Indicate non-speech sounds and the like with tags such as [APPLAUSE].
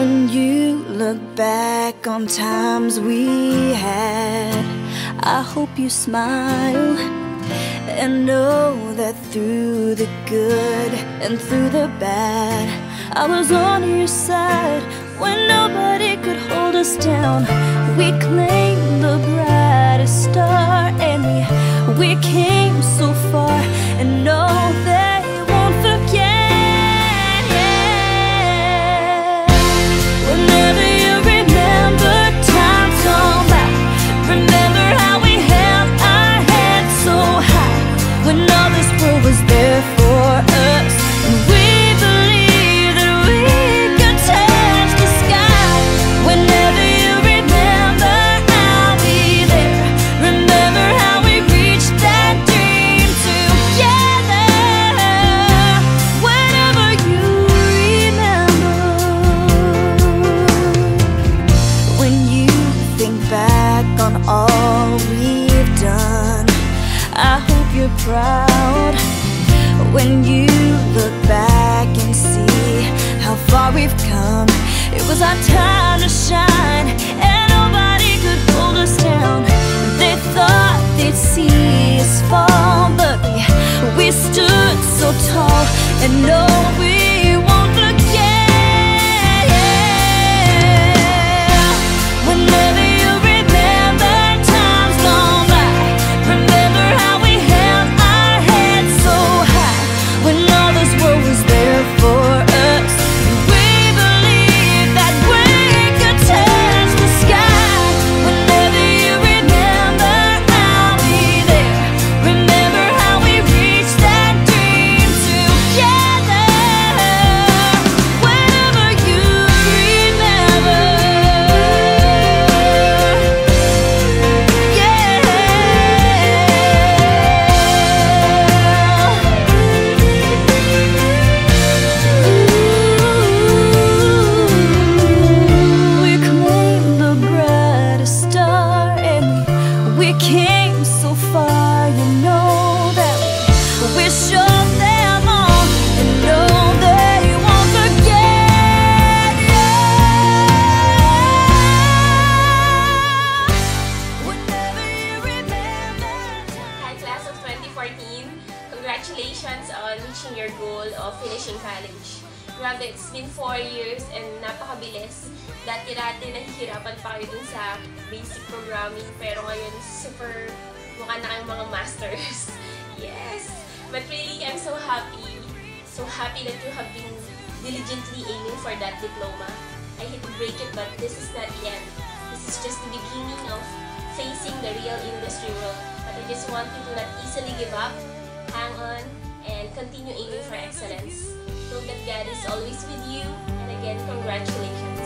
When you look back on times we had, I hope you smile and know that through the good and through the bad, I was on your side when nobody could hold us down. We claimed the brightest proud when you look back and see how far we've come. It was our time to shine, and nobody could hold us down. They thought they'd see us fall, but we, we stood so tall and know congratulations on reaching your goal of finishing college. Grabe, it's been 4 years and napakabilis. Dati-dati nahihirapan pa kayo dun sa basic programming pero ngayon super mukha na kayong mga masters. [LAUGHS] yes! But really, I'm so happy. So happy that you have been diligently aiming for that diploma. I hate to break it but this is not the end. This is just the beginning of facing the real industry world. But I just want you to not easily give up hang on, and continue aiming for excellence. Know that God is always with you, and again, congratulations.